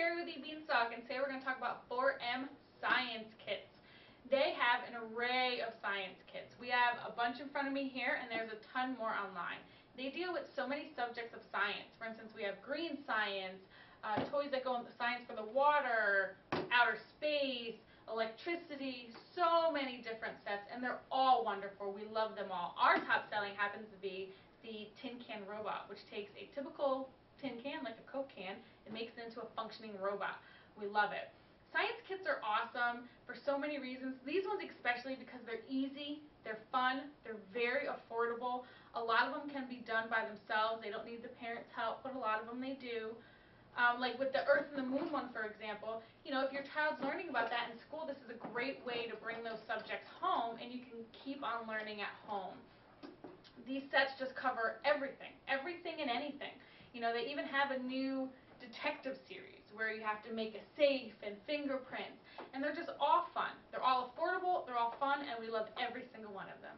Carrie with E Beanstalk, and today we're going to talk about 4M Science Kits. They have an array of science kits. We have a bunch in front of me here, and there's a ton more online. They deal with so many subjects of science. For instance, we have green science, uh, toys that go into science for the water, outer space, electricity, so many different sets, and they're all wonderful. We love them all. Our top selling happens to be the tin can robot, which takes a typical tin can, like a Coke can, and makes it into a functioning robot. We love it. Science kits are awesome for so many reasons. These ones especially because they're easy, they're fun, they're very affordable. A lot of them can be done by themselves. They don't need the parents' help, but a lot of them they do. Um, like with the Earth and the Moon one, for example, you know, if your child's learning about that in school, this is a great way to bring those subjects home and you can keep on learning at home. These sets just cover everything, everything and anything. You know, they even have a new detective series where you have to make a safe and fingerprints, and they're just all fun. They're all affordable, they're all fun, and we love every single one of them.